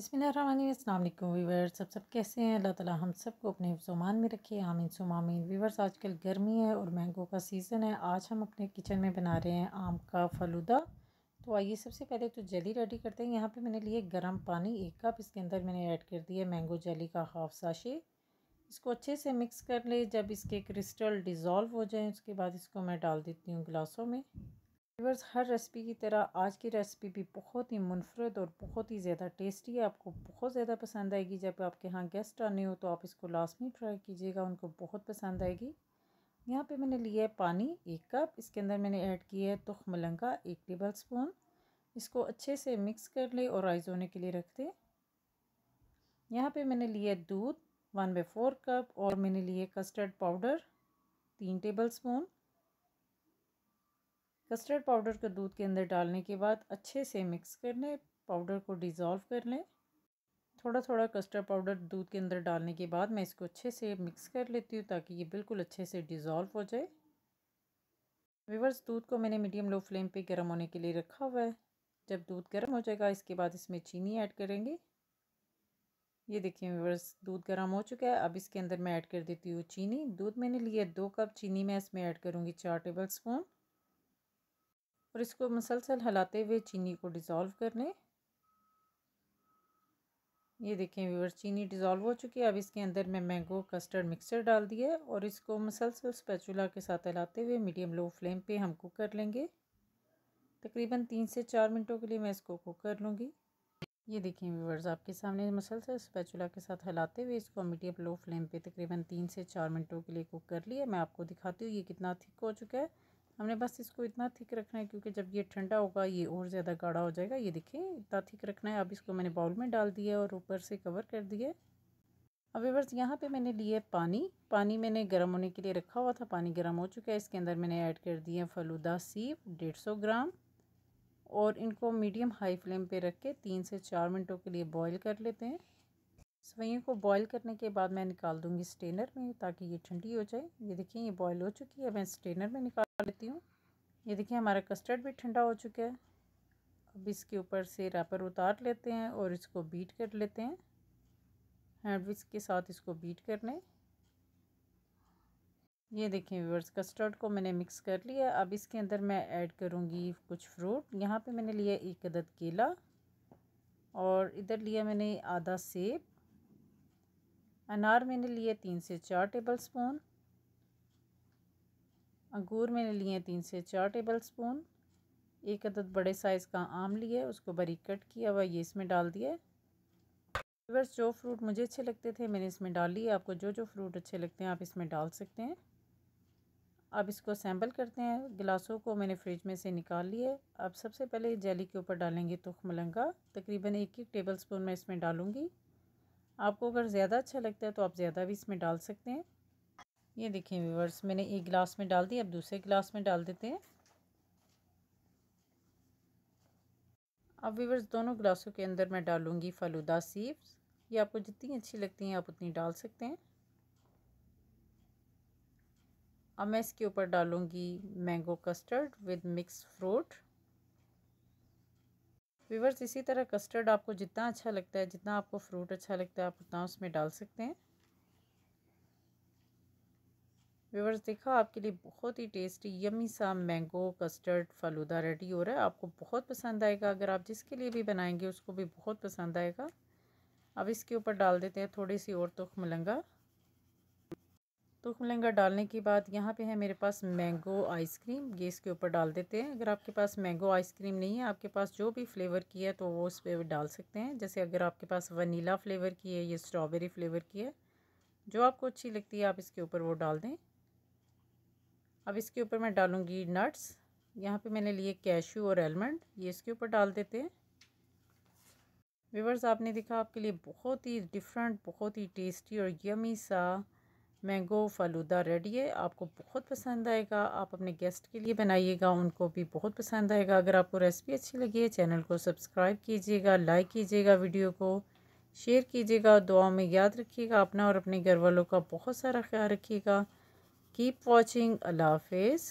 बिसमीम वीवर्स। सब सब कैसे हैं? अल्लाह ताला हम सबको अपने जुमान में रखे। आमीन सुमामीन वीवर्स, आजकल गर्मी है और मैंगो का सीज़न है। आज हम अपने किचन में बना रहे हैं आम का फलूदा। तो आइए सबसे पहले तो जली रेडी करते हैं। यहाँ पे मैंने लिए गर्म पानी, एक कप। इसके अंदर मैंने ऐड कर दिया मैंगो जली का हाफ़ साशे। इसको अच्छे से मिक्स कर ले। जब इसके क्रिस्टल डिज़ोल्व हो जाए, उसके बाद इसको मैं डाल देती हूँ गिलासों में। व्यूवर्स हर रेसिपी की तरह आज की रेसिपी भी बहुत ही मुनफरद और बहुत ही ज़्यादा टेस्टी है। आपको बहुत ज़्यादा पसंद आएगी। जब आपके यहाँ गेस्ट आने हो तो आप इसको लास्ट में ट्राई कीजिएगा। उनको बहुत पसंद आएगी। यहाँ पे मैंने लिया है पानी एक कप इसके अंदर मैंने ऐड किया है तुख मलंगा एक टेबल स्पून इसको अच्छे से मिक्स कर ले और राइज होने के लिए रख दें। यहाँ पे मैंने लिया दूध वन बाई फोर कप और मैंने लिए कस्टर्ड पाउडर तीन टेबल स्पून कस्टर्ड पाउडर को दूध के अंदर डालने के बाद अच्छे से मिक्स कर लें, पाउडर को डिज़ोल्व कर लें। थोड़ा थोड़ा कस्टर्ड पाउडर दूध के अंदर डालने के बाद मैं इसको अच्छे से मिक्स कर लेती हूँ ताकि ये बिल्कुल अच्छे से डिज़ोल्व हो जाए। विवर्स दूध को मैंने मीडियम लो फ्लेम पे गर्म होने के लिए रखा हुआ है। जब दूध गर्म हो जाएगा, इसके बाद इसमें चीनी ऐड करेंगे। ये देखिए विवर्स दूध गर्म हो चुका है। अब इसके अंदर मैं ऐड कर देती हूँ चीनी। दूध मैंने लिया दो कप चीनी। मैं इसमें ऐड करूँगी चार टेबल स्पून। और इसको मसलसल हिलाते हुए चीनी को डिज़ोल्व कर लें ये देखें व्यूअर्स चीनी डिज़ोल्व हो चुकी है। अब इसके अंदर मैं मैंगो कस्टर्ड मिक्सचर डाल दिया है और इसको मसलसल स्पैचुला के साथ हिलाते हुए मीडियम लो फ्लेम पे हम कुक कर लेंगे। तकरीबन तीन से चार मिनटों के लिए मैं इसको कुक कर लूँगी। ये देखें व्यूवर्स आपके सामने मसलसल स्पैचुला के साथ हिलाते हुए इसको मीडियम लो फ्लेम पे तकरीबन तीन से चार मिनटों के लिए कुक कर लिया मैं आपको दिखाती हूँ ये कितना थिक हो चुका है। हमने बस इसको इतना थिक रखना है क्योंकि जब ये ठंडा होगा, ये और ज़्यादा गाढ़ा हो जाएगा। ये देखिए, इतना थिक रखना है। अब इसको मैंने बाउल में डाल दिया और ऊपर से कवर कर दिया। अब वर्स यहाँ पे मैंने लिया पानी। पानी मैंने गर्म होने के लिए रखा हुआ था। पानी गर्म हो चुका है। इसके अंदर मैंने ऐड कर दिया फलूदा सीप डेढ़ सौ ग्राम। और इनको मीडियम हाई फ्लेम पे रख के तीन से चार मिनटों के लिए बॉईल कर लेते हैं। सवैयों को बॉईल करने के बाद मैं निकाल दूँगी स्टेनर में ताकि ये ठंडी हो जाए। ये देखिए, ये बॉईल हो चुकी है। मैं स्टेनर में निकाल लेती हूँ। ये देखिए, हमारा कस्टर्ड भी ठंडा हो चुका है। अब इसके ऊपर से रैपर उतार लेते हैं और इसको बीट कर लेते हैं। हैंड के साथ इसको बीट कर लें ये देखें व्यूअर्स, कस्टर्ड को मैंने मिक्स कर लिया। अब इसके अंदर मैं ऐड करूँगी कुछ फ्रूट। यहाँ पे मैंने लिया एक अदद केला और इधर लिया मैंने आधा सेब। अनार मैंने लिए तीन से चार टेबल स्पून अंगूर मैंने लिए तीन से चार टेबल स्पून एक अदद बड़े साइज़ का आम लिए, उसको बारीक कट किया हुआ ये इसमें डाल दिया। फ्लेवर्स जो फ्रूट मुझे अच्छे लगते थे, मैंने इसमें डाल लिए। आपको जो जो फ्रूट अच्छे लगते हैं, आप इसमें डाल सकते हैं। अब इसको सैंपल करते हैं। गिलासों को मैंने फ्रिज में से निकाल लिए। अब सबसे पहले जेली के ऊपर डालेंगे तुख मलंगा। तकरीबन एक एक टेबल स्पून मैं इसमें डालूँगी। आपको अगर ज़्यादा अच्छा लगता है तो आप ज़्यादा भी इसमें डाल सकते हैं। ये देखें व्यूवर्स, मैंने एक गिलास में डाल दी, अब दूसरे गिलास में डाल देते हैं। अब व्यूवर्स, दोनों गिलासों के अंदर मैं डालूँगी फलूदा सीप्स ये आपको जितनी अच्छी लगती हैं, आप उतनी डाल सकते हैं। अब मैं इसके ऊपर डालूँगी mango custard with mix fruit. Viewers इसी तरह कस्टर्ड आपको जितना अच्छा लगता है, जितना आपको फ्रूट अच्छा लगता है, आप उतना उसमें डाल सकते हैं। वीवर्स देखा, आपके लिए बहुत ही टेस्टी यमी सा मैंगो कस्टर्ड फलूदा रेडी हो रहा है। आपको बहुत पसंद आएगा, अगर आप जिसके लिए भी बनाएँगे, उसको भी बहुत पसंद आएगा। अब इसके ऊपर डाल देते हैं थोड़ी सी और तुख मलंगा तुख मलंगा डालने के बाद यहाँ पे है, मेरे पास मैंगो आइसक्रीम, ये इसके ऊपर डाल देते हैं। अगर आपके पास मैंगो आइसक्रीम नहीं है, आपके पास जो भी फ्लेवर की है तो वो उस पर डाल सकते हैं। जैसे अगर आपके पास वनीला फ्लेवर की है, या स्ट्रॉबेरी फ्लेवर की है, जो आपको अच्छी लगती है, आप इसके ऊपर वो डाल दें। अब इसके ऊपर मैं डालूँगी नट्स। यहाँ पे मैंने लिए कैशू और एलमंड, ये इसके ऊपर डाल देते हैं। व्यूवर्स, आपने देखा, आपके लिए बहुत ही डिफरेंट बहुत ही टेस्टी और यमी सा मैंगो फ़लूदा रेडी है, आपको बहुत पसंद आएगा। आप अपने गेस्ट के लिए बनाइएगा, उनको भी बहुत पसंद आएगा। अगर आपको रेसिपी अच्छी लगी है, चैनल को सब्सक्राइब कीजिएगा, लाइक कीजिएगा वीडियो को, शेयर कीजिएगा दुआ में याद रखिएगा अपना और अपने घर वालों का बहुत सारा ख्याल रखिएगा। कीप वॉचिंग, अल्लाह हाफिज़।